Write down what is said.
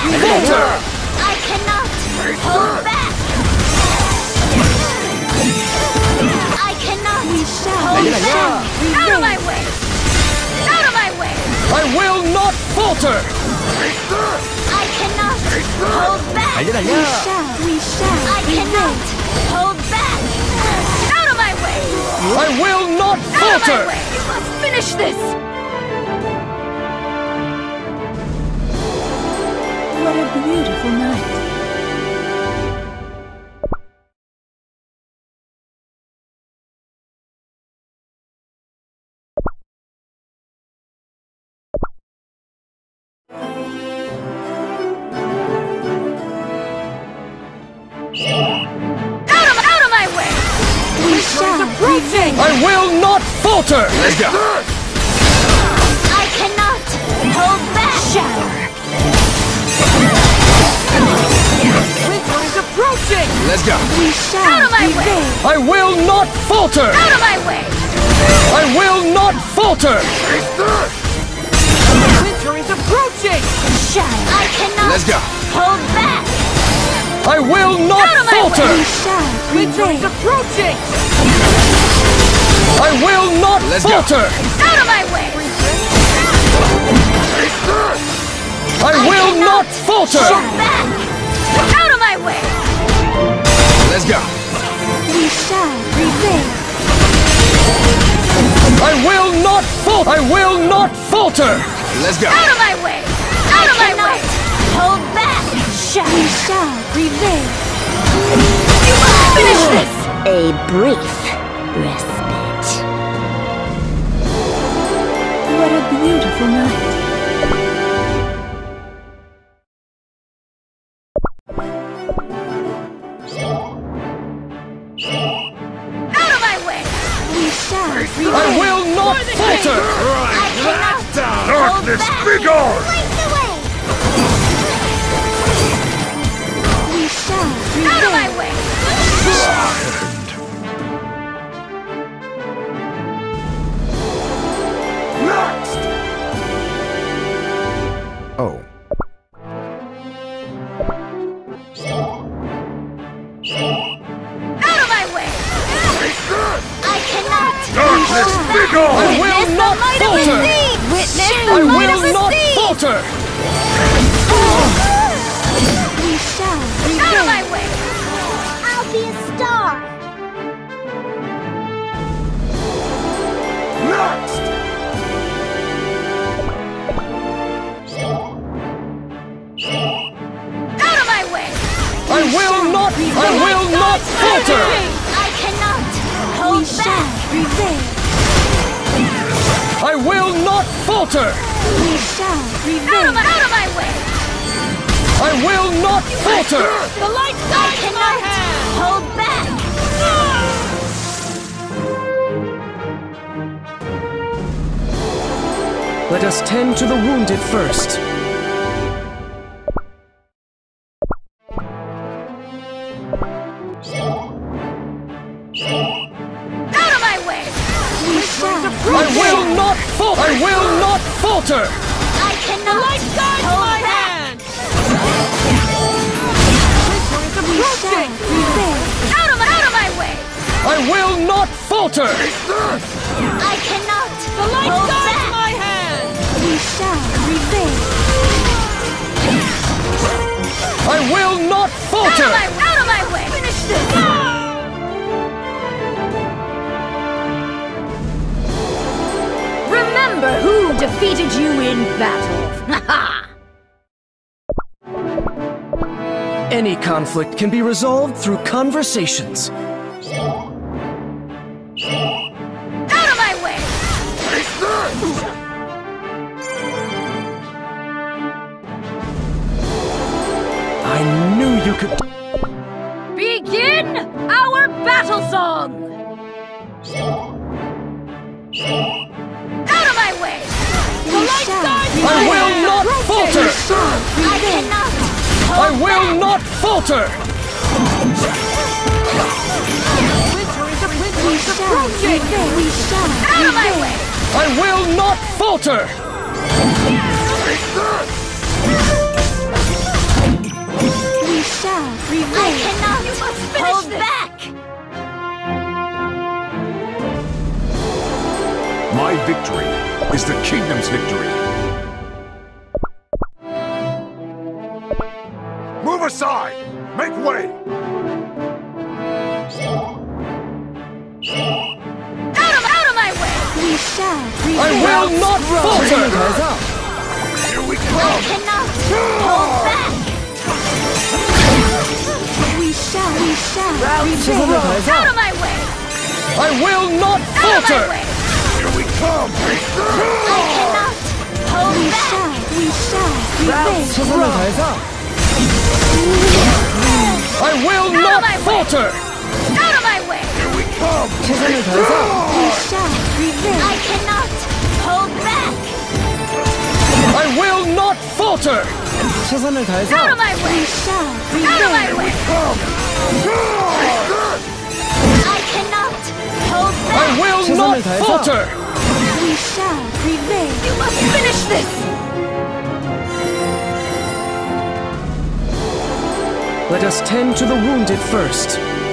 Victor! I cannot hold back! I cannot we shall. hold back! We Out of my way! Out of my way! I will not falter! I cannot hold back! We shall. We shall. I cannot hold back! Out of my way! I will not falter! Out of my way. You must finish this! What a beautiful night. Out of out of my way. We shall Approaching. I will not falter! Approaching. Let's go. We shall Out of my way. prevail. I will not falter! Out of my way. I will not falter! Winter is approaching. Shatter. I cannot Let's go. hold back. I will not Out of my falter! We shall prevail. approaching. I will not Let's go. Out of my way. I will not falter! Hold back. Let's go. We shall prevail. I will not falter! I will not falter! Let's go. Out of my way. Out of my way. Hold back. We shall prevail. You must finish this. A brief respite. What a beautiful night. Shall I will not falter! I cannot hold Darkness, back. be gone. Light the way. We shall Out of my way. Darkness, be I gone. will Witness not the might of falter! the sea. Witness the I might of will the not sea. falter! We shall Out of my way. I'll be a star. Next. Out of my way. I will not, I will not falter! I cannot We hold shall back. prevail. Falter! We shall Out of out of my way. I will not falter! The light I cannot hold back. Let us tend to the wounded first. Out of my way. We shall I will not falter! I will not falter! I cannot hold my back. We shall prevail. Out of, out of my way. I will not falter! Remember who defeated you in battle. Any conflict can be resolved through conversations. Out of my way. I knew you could. I cannot. I will not falter! We shall prevail. We shall Out of my way. I will not falter! We shall I cannot. You must finish hold back. My victory is the kingdom's victory. aside! Make way! Out of, out of my way! We shall prevail. I will not falter! Here we come! I cannot hold back! We shall, we shall prevail. Out of my way! I will not falter! Here we come! I cannot hold we back! Shall, we shall, we shall prevail. I will Out not my way. falter! Out of my way. Here we come! We shall. Revenge. I cannot hold back. I will not falter! Out of my way. We shall. prevail. Out of my Revenge. way. I cannot hold back! I will not falter! We shall. Revenge. You must finish this. Let us tend to the wounded first.